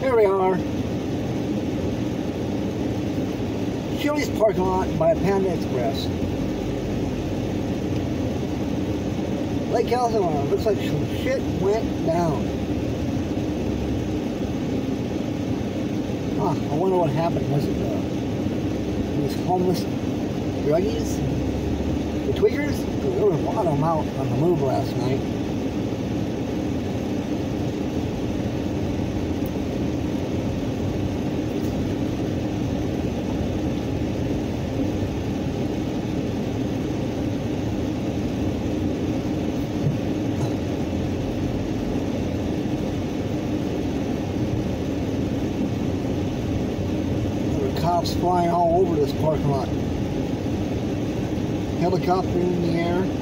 Here we are. Chili's parking lot by Panda Express. Lake Elsinore. Looks like some shit went down. Huh, I wonder what happened. Was it uh, these homeless druggies? The tweakers? There were a lot of them out on the move last night. There were cops flying all over this parking lot. Helicopter in the air.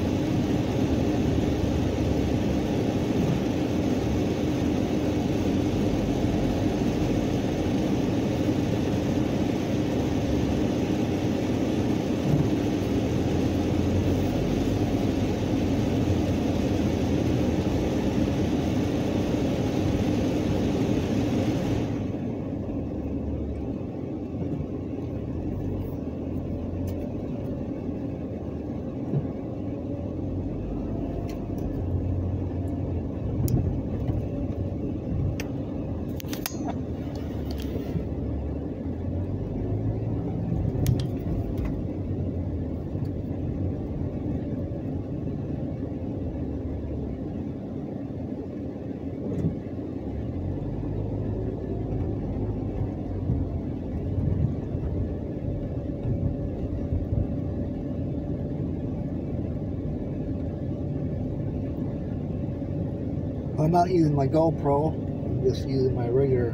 I'm not using my GoPro. I'm just using my regular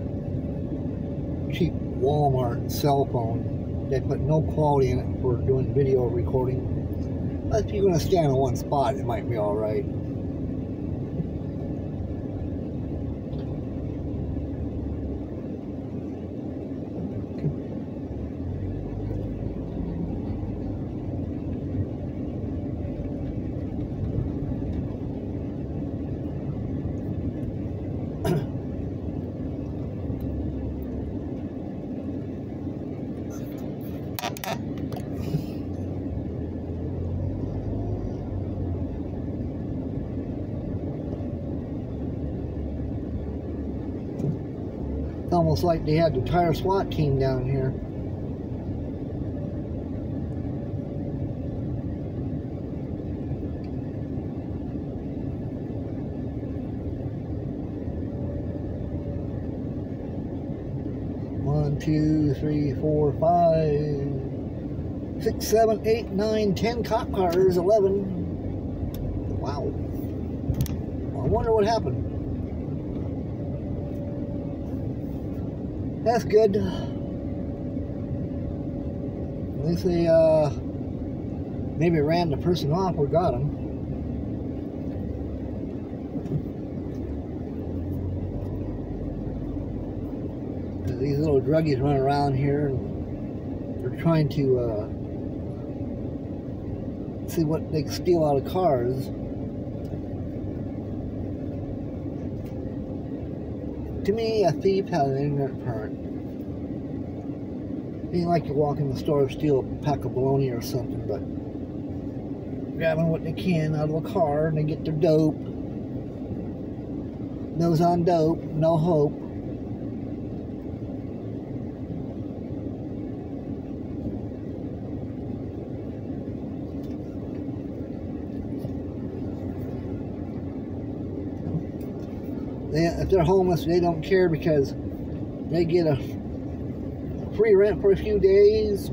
cheap Walmart cell phone. They put no quality in it for doing video recording. But if you're going to stand in one spot, it might be alright. It's almost like they had the entire SWAT team down here. One, two, three, four, five, six, seven, eight, nine, ten cop cars, eleven. Wow. I wonder what happened. That's good. At least they uh, maybe ran the person off or got him. These little druggies run around here and they're trying to uh, see what they can steal out of cars. To me, a thief has an ignorant parent. Ain't like you walk in the store, steal a pack of bologna or something, but grabbing what they can out of a car and they get their dope. Nose on dope, no hope. They, if they're homeless, they don't care because they get a free rent for a few days,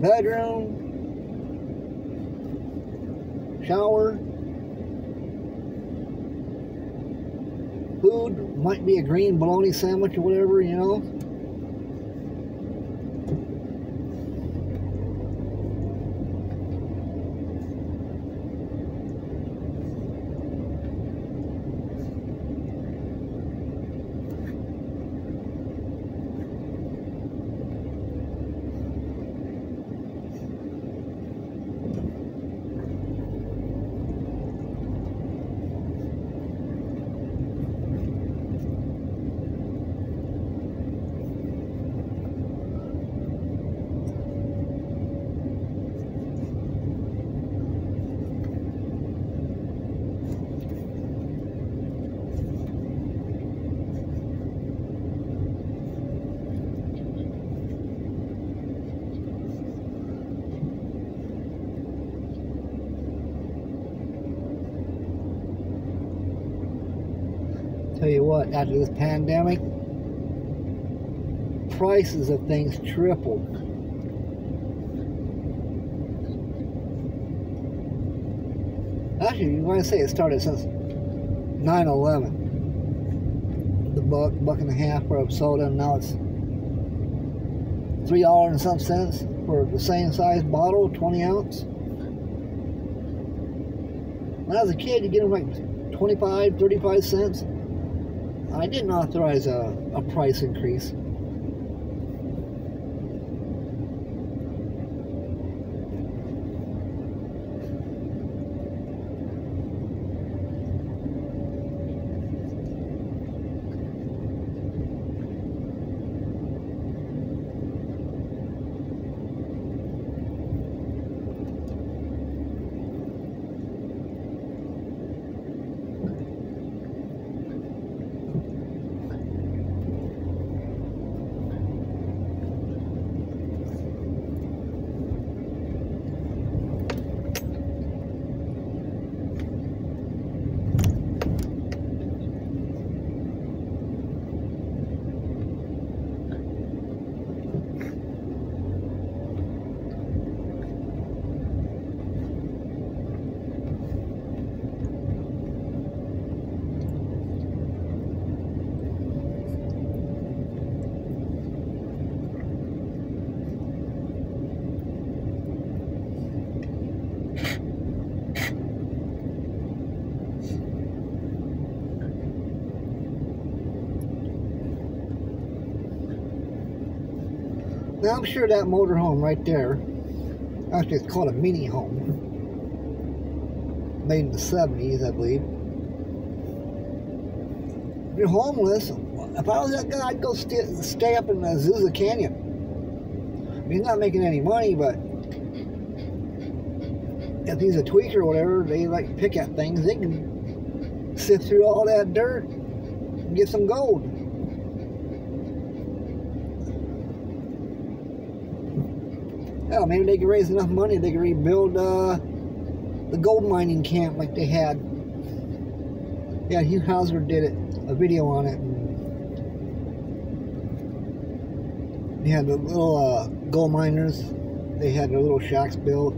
bedroom, shower, food, might be a green bologna sandwich or whatever, you know. What, after this pandemic, prices of things tripled. Actually, you to say it started since 9/11. The buck, buck and a half for a soda, and now it's three dollars and some cents for the same size bottle, 20 ounce. When I was a kid, you get them like 25, 35 cents. I didn't authorize a, a price increase. Now I'm sure that motorhome right there, actually it's called a mini home, made in the 70s, I believe. If you're homeless, if I was that guy, I'd go stay, stay up in the Azusa Canyon. I mean, he's not making any money, but if he's a tweaker or whatever, they like pick at things, they can sift through all that dirt and get some gold. Hell, maybe they could raise enough money they could rebuild uh, the gold mining camp like they had. Yeah, Huell Howser did it, a video on it. They had the little uh, gold miners. They had their little shacks built.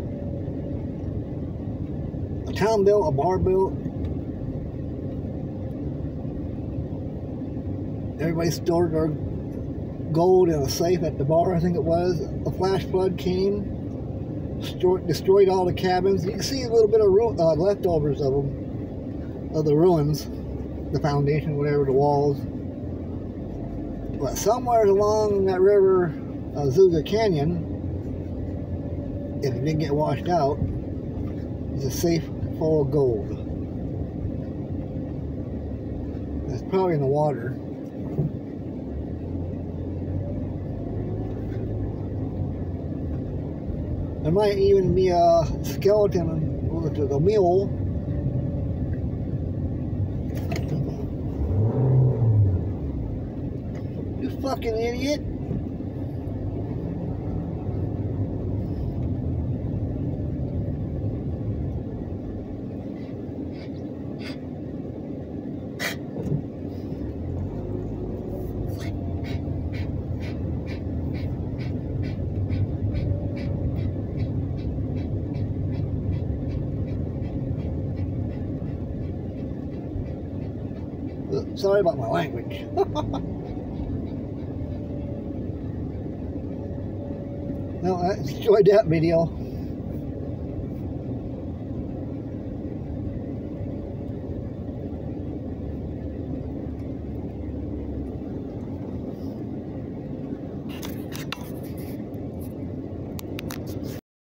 A town built, a bar built. Everybody stored their gold in a safe at the bar, I think it was. A flash flood came, destroyed all the cabins. You can see a little bit of uh, leftovers of them, of the ruins, the foundation, whatever, the walls. But somewhere along that river, Azusa Canyon, if it didn't get washed out, is a safe full of gold. It's probably in the water. There might even be a skeleton with the mule. You fucking idiot. Sorry about my language. no, I enjoyed that video.